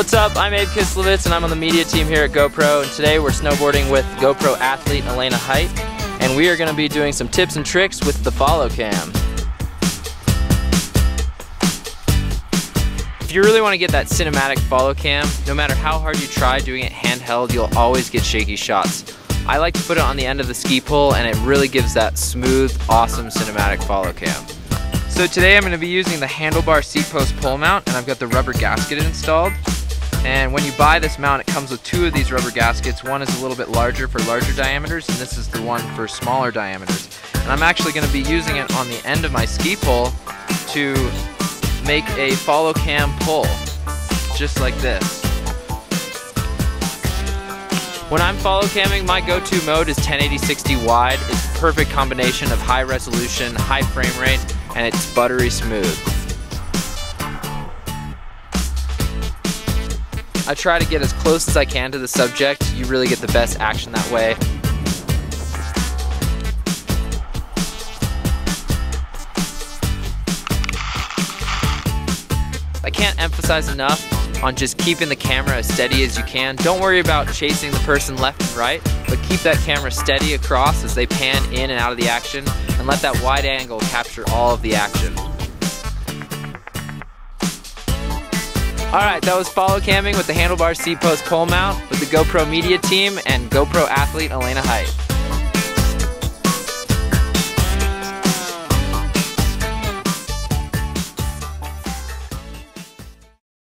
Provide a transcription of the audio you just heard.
What's up? I'm Abe Kislevitz and I'm on the media team here at GoPro and today we're snowboarding with GoPro athlete Elena Hight and we are going to be doing some tips and tricks with the follow cam. If you really want to get that cinematic follow cam, no matter how hard you try doing it handheld, you'll always get shaky shots. I like to put it on the end of the ski pole and it really gives that smooth, awesome cinematic follow cam. So today I'm going to be using the handlebar seat post pole mount and I've got the rubber gasket installed. And when you buy this mount, it comes with two of these rubber gaskets. One is a little bit larger for larger diameters, and this is the one for smaller diameters. And I'm actually going to be using it on the end of my ski pole to make a follow cam pull, just like this. When I'm follow camming, my go-to mode is 1080-60 wide. It's a perfect combination of high resolution, high frame rate, and it's buttery smooth. I try to get as close as I can to the subject. You really get the best action that way. I can't emphasize enough on just keeping the camera as steady as you can. Don't worry about chasing the person left and right, but keep that camera steady across as they pan in and out of the action and let that wide angle capture all of the action. Alright, that was follow camming with the handlebar seat post pole mount with the GoPro media team and GoPro athlete Elena Hight.